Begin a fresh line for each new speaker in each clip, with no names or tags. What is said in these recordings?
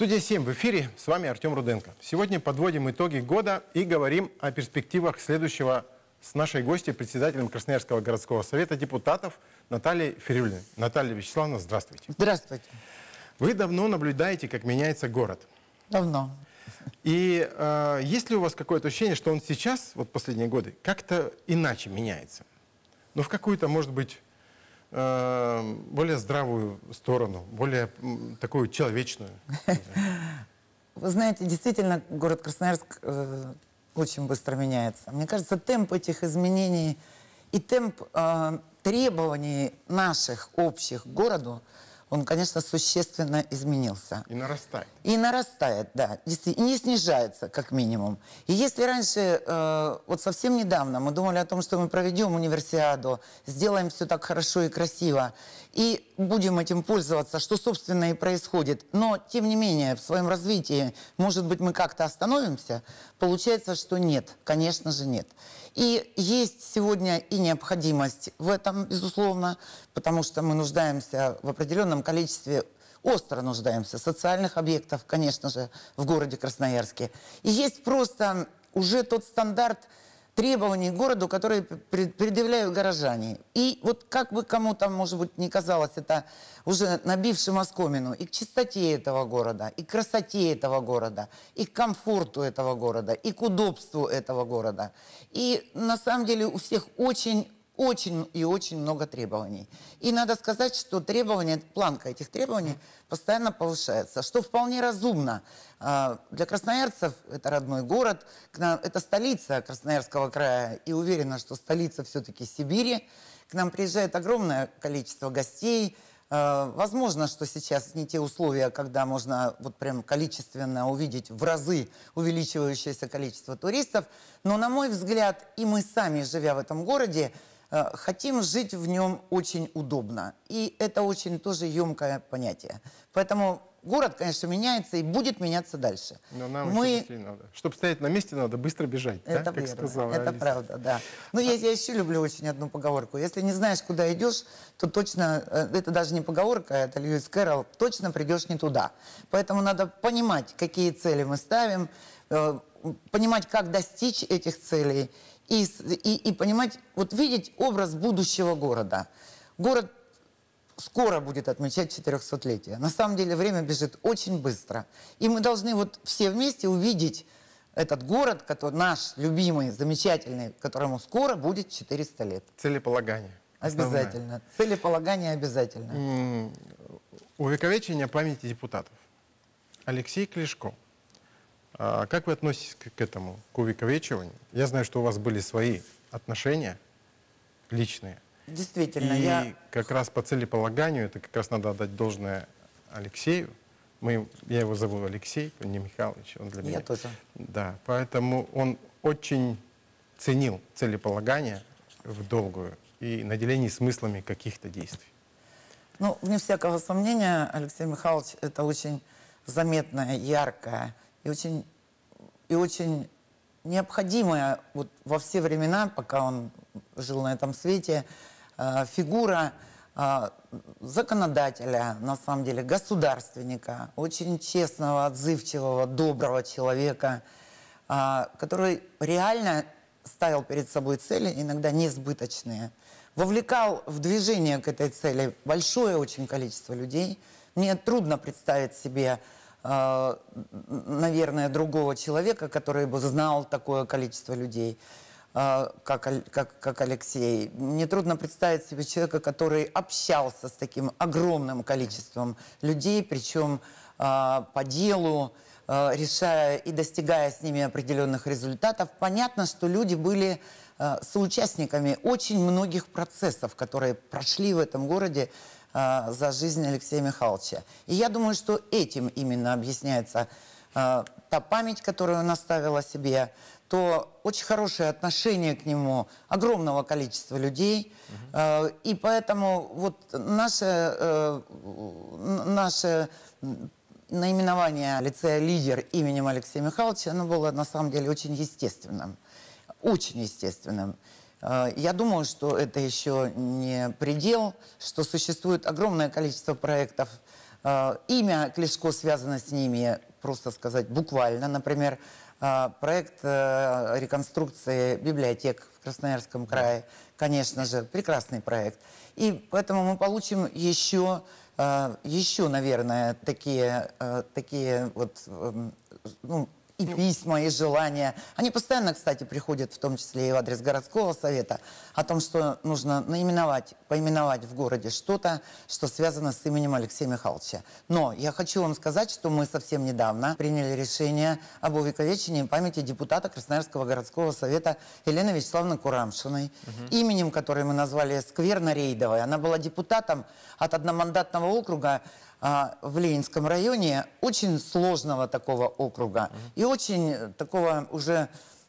Студия 7 в эфире. С вами Артем Руденко. Сегодня подводим итоги года и говорим о перспективах следующего с нашей гостью, председателем Красноярского городского совета депутатов Натальей Фирюлиной. Наталья Вячеславовна, здравствуйте.
Здравствуйте.
Вы давно наблюдаете, как меняется город.
Давно.
И э, есть ли у вас какое-то ощущение, что он сейчас, вот последние годы, как-то иначе меняется? Ну, в какую-то, может быть, более здравую сторону, более такую человечную.
Вы знаете, действительно, город Красноярск э, очень быстро меняется. Мне кажется, темп этих изменений и темп э, требований наших общих городу, он, конечно, существенно изменился.
И нарастает.
И нарастает, да, и не снижается, как минимум. И если раньше, э, вот совсем недавно, мы думали о том, что мы проведем универсиаду, сделаем все так хорошо и красиво, и будем этим пользоваться, что, собственно, и происходит, но, тем не менее, в своем развитии, может быть, мы как-то остановимся, получается, что нет, конечно же, нет. И есть сегодня и необходимость в этом, безусловно, потому что мы нуждаемся в определенном количестве остро нуждаемся, социальных объектов, конечно же, в городе Красноярске. И есть просто уже тот стандарт требований городу, которые пред- предъявляют горожане. И вот как бы кому-то, может быть, не казалось это уже набившим оскомину, и к чистоте этого города, и к красоте этого города, и к комфорту этого города, и к удобству этого города. И на самом деле у всех очень очень и очень много требований. И надо сказать, что требования, планка этих требований постоянно повышается, что вполне разумно. А, Для красноярцев это родной город, это столица Красноярского края, и уверена, что столица все-таки Сибири. К нам приезжает огромное количество гостей, Э, Возможно, что сейчас не те условия, когда можно вот прям количественно увидеть в разы увеличивающееся количество туристов, но, на мой взгляд, и мы сами, живя в этом городе, хотим жить в нем очень удобно. И это очень тоже емкое понятие. Поэтому город, конечно, меняется и будет меняться дальше.
Но нам еще
мы
быстрее надо. Чтобы стоять на месте, надо быстро бежать. да,
это
как
верно,
сказала
это
Алиса.
правда, да. Ну, я, я еще люблю очень одну поговорку. Если не знаешь, куда идешь, то точно, э, это даже не поговорка, это Льюис Кэрролл, точно придешь не туда. Поэтому надо понимать, какие цели мы ставим, э, понимать, как достичь этих целей, и, и, и понимать, вот видеть образ будущего города. Город скоро будет отмечать 400-летие. На самом деле время бежит очень быстро. И мы должны вот все вместе увидеть этот город, который наш любимый, замечательный, которому скоро будет 400 лет.
Целеполагание. основное.
Обязательно. Целеполагание обязательно.
Увековечение памяти депутатов. Алексей Клешко. А Как вы относитесь к этому, к увековечиванию? Я знаю, что у вас были свои отношения личные.
Действительно,
И
я...
как раз по целеполаганию, это как раз надо отдать должное Алексею. Мы, я его зову Алексей, не Михайлович, он для
Я
меня.
тоже.
Да, поэтому он очень ценил целеполагание в долгую и наделение смыслами каких-то действий.
Ну, вне всякого сомнения, Алексей Михайлович, это очень заметная, яркая и очень, и очень необходимая вот во все времена, пока он жил на этом свете, э, фигура э, законодателя, на самом деле, государственника, очень честного, отзывчивого, доброго человека, э, который реально ставил перед собой цели, иногда несбыточные, вовлекал в движение к этой цели большое очень количество людей. Мне трудно представить себе, наверное, другого человека, который бы знал такое количество людей, э, как, как, как Алексей. Мне трудно представить себе человека, который общался с таким огромным количеством людей, причем э, по делу, решая и достигая с ними определенных результатов. Понятно, что люди были соучастниками очень многих процессов, которые прошли в этом городе э, за жизнь Алексея Михайловича. И я думаю, что этим именно объясняется э, та память, которую он оставил о себе, то очень хорошее отношение к нему огромного количества людей. Э, И поэтому вот наше, э, наше наименование лицея «Лидер» именем Алексея Михайловича, оно было на самом деле очень естественным. Очень естественным. Э, Я думаю, что это еще не предел, что существует огромное количество проектов Э, имя Клешко связано с ними, просто сказать, буквально. Например, э, проект э, реконструкции библиотек в Красноярском крае, конечно же, прекрасный проект. И поэтому мы получим еще, еще наверное, такие, такие вот, эм, ну, и письма, и желания. Они постоянно, кстати, приходят, в том числе и в адрес городского совета, о том, что нужно наименовать, поименовать в городе что-то, что связано с именем Алексея Михайловича. Но я хочу вам сказать, что мы совсем недавно приняли решение об увековечении памяти депутата Красноярского городского совета Елены Вячеславовны Курамшиной, угу. именем которой мы назвали Скверна Рейдовой. Она была депутатом от одномандатного округа в Ленинском районе, очень сложного такого округа и очень такого уже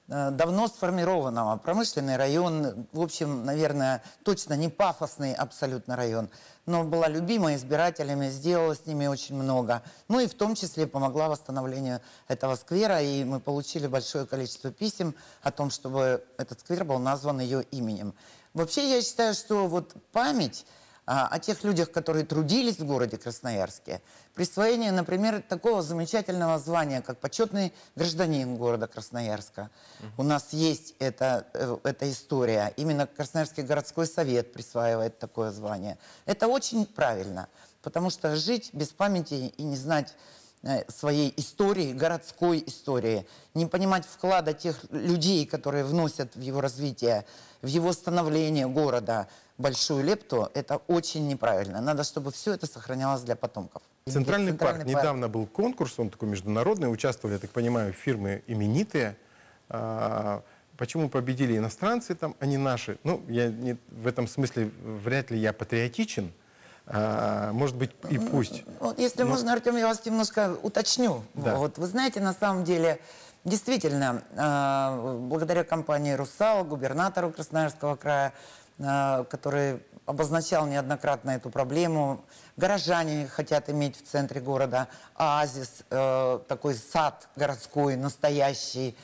э, давно сформированного. Промышленный район, в общем, наверное, точно не пафосный абсолютно район, но была любима избирателями, сделала с ними очень много. Ну и в том числе помогла восстановлению этого сквера, и мы получили большое количество писем о том, чтобы этот сквер был назван ее именем. Вообще я считаю, что вот память а, о тех людях, которые трудились в городе Красноярске. Присвоение, например, такого замечательного звания, как почетный гражданин города Красноярска. Mm У нас есть эта, э, эта история. Именно Красноярский городской совет присваивает такое звание. Это очень правильно, потому что жить без памяти и не знать э, своей истории, городской истории, не понимать вклада тех людей, которые вносят в его развитие, в его становление города, большую лепту, это очень неправильно. Надо, чтобы все это сохранялось для потомков.
Центральный, парк. парк. Недавно был конкурс, он такой международный, участвовали, я так понимаю, фирмы именитые. А, почему победили иностранцы там, а не наши? Ну, я не, в этом смысле вряд ли я патриотичен. А, может быть, и пусть.
Вот, если Но... можно, Артем, я вас немножко уточню. Да. Вот, вы знаете, на самом деле, действительно, э, благодаря компании «Русал», губернатору Красноярского края, который обозначал неоднократно эту проблему. Горожане хотят иметь в центре города оазис, э, такой сад городской, настоящий.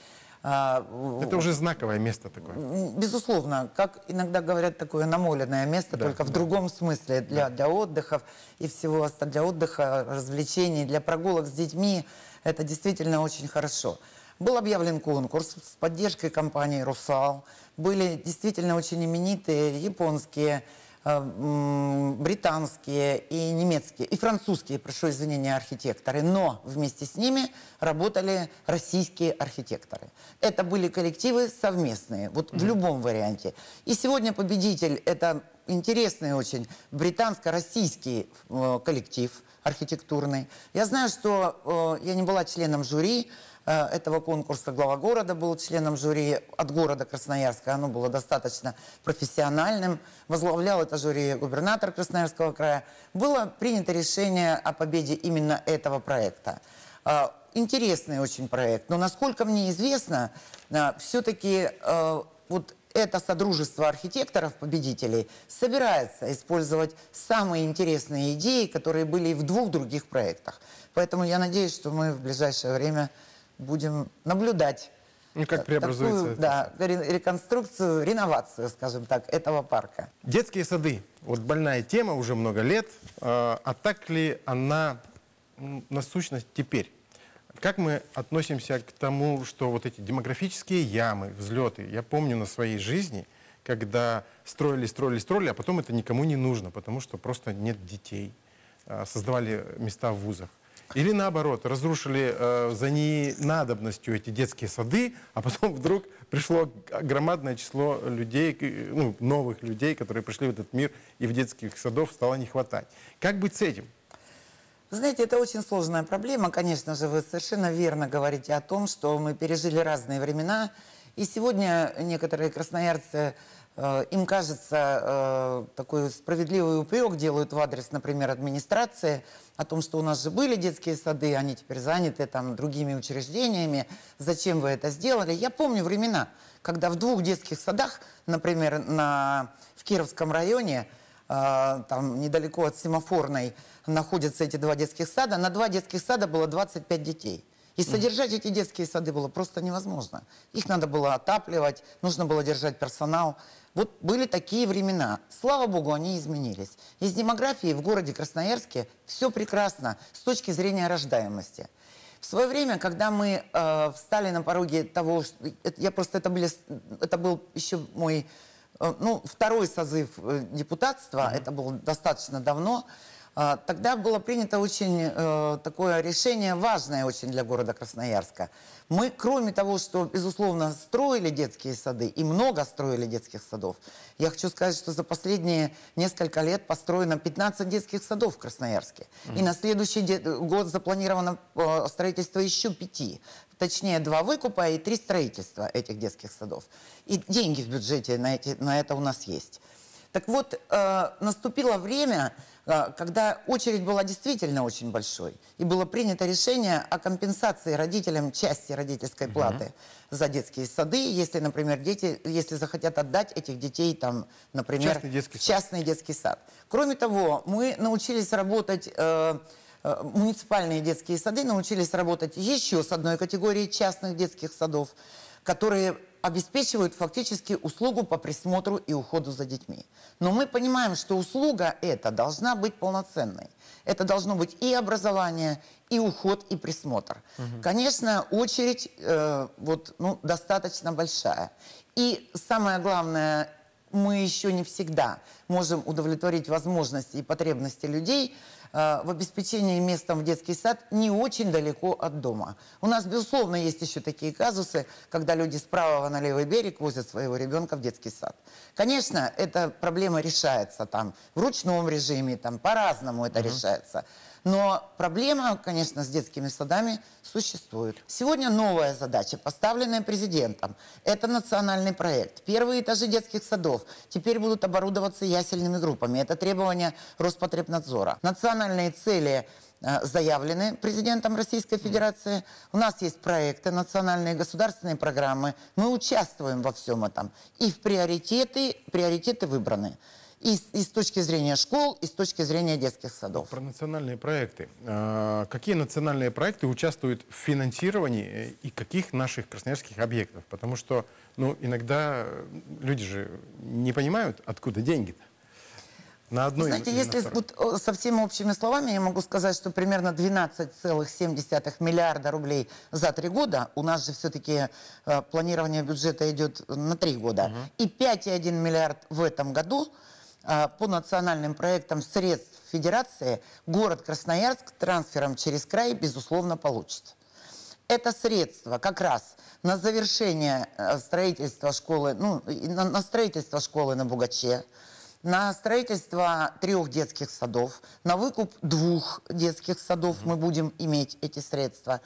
Э, Это уже знаковое место такое.
Безусловно, как иногда говорят, такое намоленное место, да, только в другом смысле, для, да. для отдыхов и всего, для отдыха, развлечений, для прогулок с детьми. Это действительно очень хорошо. Был объявлен конкурс с поддержкой компании «Русал». Были действительно очень именитые японские, э, британские и немецкие, и французские, прошу извинения, архитекторы, но вместе с ними работали российские архитекторы. Это были коллективы совместные, вот в любом варианте. И сегодня победитель – это интересный очень британско-российский э, коллектив архитектурный. Я знаю, что э, я не была членом жюри, этого конкурса. Глава города был членом жюри от города Красноярска. Оно было достаточно профессиональным. Возглавлял это жюри губернатор Красноярского края. Было принято решение о победе именно этого проекта. Э, интересный очень проект. Но, насколько мне известно, э, все-таки вот это Содружество архитекторов-победителей собирается использовать самые интересные идеи, которые были и в двух других проектах. Поэтому я надеюсь, что мы в ближайшее время будем наблюдать
ну, как преобразуется
такую, да, реконструкцию, реновацию, скажем так, этого парка.
Детские сады. Вот больная тема уже много лет. А, а так ли она насущность теперь? Как мы относимся к тому, что вот эти демографические ямы, взлеты, я помню на своей жизни, когда строили, строили, строили, а потом это никому не нужно, потому что просто нет детей, а, создавали места в вузах. Или наоборот, разрушили э, за ненадобностью эти детские сады, а потом вдруг пришло громадное число людей, ну, новых людей, которые пришли в этот мир, и в детских садов стало не хватать. Как быть с этим?
знаете, это очень сложная проблема. Конечно же, вы совершенно верно говорите о том, что мы пережили разные времена. И сегодня некоторые красноярцы Э, им кажется, э, такой справедливый упрек делают в адрес, например, администрации о том, что у нас же были детские сады, они теперь заняты там другими учреждениями. Зачем вы это сделали? Я помню времена, когда в двух детских садах, например, на, в Кировском районе, э, там недалеко от Семафорной, находятся эти два детских сада. На два детских сада было 25 детей. И содержать эти детские сады было просто невозможно. Их надо было отапливать, нужно было держать персонал. Вот были такие времена. Слава богу, они изменились. Из демографии в городе Красноярске все прекрасно с точки зрения рождаемости. В свое время, когда мы э, встали на пороге того, что, это, я просто это, были, это был еще мой э, ну, второй созыв э, депутатства, mm-hmm. это было достаточно давно, тогда было принято очень э, такое решение, важное очень для города Красноярска. Мы, кроме того, что, безусловно, строили детские сады, и много строили детских садов, я хочу сказать, что за последние несколько лет построено 15 детских садов в Красноярске. Mm-hmm. И на следующий год запланировано э, строительство еще пяти. Точнее, два выкупа и три строительства этих детских садов. И деньги в бюджете на, эти, на это у нас есть. Так вот, э, наступило время, когда очередь была действительно очень большой, и было принято решение о компенсации родителям части родительской платы угу. за детские сады, если, например, дети, если захотят отдать этих детей, там, например, частный детский, частный детский сад. Кроме того, мы научились работать... Э, э, муниципальные детские сады научились работать еще с одной категорией частных детских садов, которые обеспечивают фактически услугу по присмотру и уходу за детьми. Но мы понимаем, что услуга эта должна быть полноценной. Это должно быть и образование, и уход, и присмотр. Угу. Конечно, очередь э, вот, ну, достаточно большая. И самое главное, мы еще не всегда можем удовлетворить возможности и потребности людей – в обеспечении местом в детский сад не очень далеко от дома. У нас, безусловно, есть еще такие казусы, когда люди справа на левый берег возят своего ребенка в детский сад. Конечно, эта проблема решается там в ручном режиме, там по-разному это угу. решается. Но проблема, конечно, с детскими садами существует. Сегодня новая задача, поставленная президентом. Это национальный проект. Первые этажи детских садов теперь будут оборудоваться ясельными группами. Это требование Роспотребнадзора. Национальные цели э, заявлены президентом Российской Федерации. У нас есть проекты, национальные государственные программы. Мы участвуем во всем этом. И в приоритеты, приоритеты выбраны и, и с точки зрения школ, и с точки зрения детских садов.
Про национальные проекты. А, какие национальные проекты участвуют в финансировании э, и каких наших красноярских объектов? Потому что ну, иногда люди же не понимают, откуда деньги-то.
На одну Знаете, если вот, совсем общими словами, я могу сказать, что примерно 12,7 миллиарда рублей за три года, у нас же все-таки э, планирование бюджета идет на три года, угу. и 5,1 миллиард в этом году – по национальным проектам средств Федерации город Красноярск трансфером через край, безусловно, получит. Это средства как раз на завершение э, строительства школы, ну, на, строительство школы на Бугаче, на строительство трех детских садов, на выкуп двух детских садов мы будем иметь эти средства.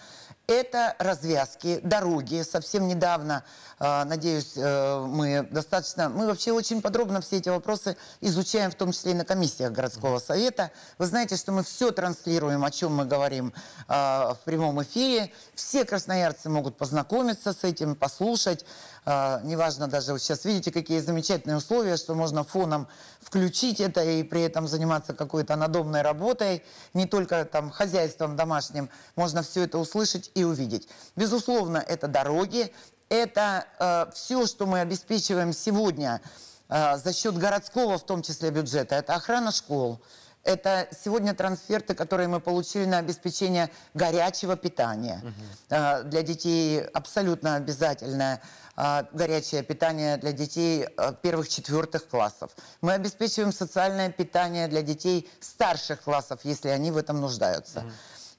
Это развязки, дороги. Совсем недавно, э, надеюсь, э, мы достаточно... Мы вообще очень подробно все эти вопросы изучаем, в том числе и на комиссиях городского совета. Вы знаете, что мы все транслируем, о чем мы говорим э, в прямом эфире. Все красноярцы могут познакомиться с этим, послушать. Неважно даже, сейчас видите, какие замечательные условия, что можно фоном включить это и при этом заниматься какой-то надомной работой, не только там хозяйством домашним. Можно все это услышать и увидеть. Безусловно, это дороги, это э, все, что мы обеспечиваем сегодня э, за счет городского, в том числе бюджета. Это охрана школ, это сегодня трансферты, которые мы получили на обеспечение горячего питания. Угу. Для детей абсолютно обязательное а, горячее питание для детей э, первых-четвертых классов. Мы обеспечиваем социальное питание для детей старших классов, если они в этом нуждаются. Угу.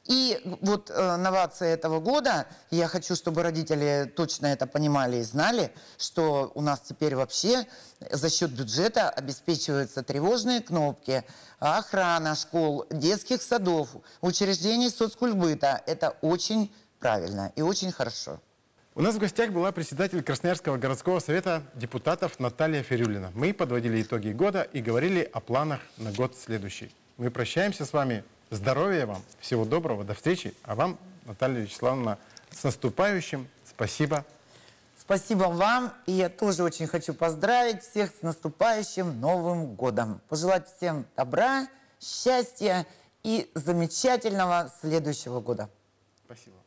И вот э, новация этого года, я хочу, чтобы родители точно это понимали и знали, что у нас теперь вообще за счет бюджета обеспечиваются тревожные кнопки, охрана школ, детских садов, учреждений соцкультбыта. Это очень правильно и очень хорошо.
У нас в гостях была председатель Красноярского городского совета депутатов Наталья Ферюлина. Мы подводили итоги года и говорили о планах на год следующий. Мы прощаемся с вами Здоровья вам, всего доброго, до встречи. А вам, Наталья Вячеславовна, с наступающим. Спасибо.
Спасибо вам. И я тоже очень хочу поздравить всех с наступающим Новым годом. Пожелать всем добра, счастья и замечательного следующего года.
Спасибо.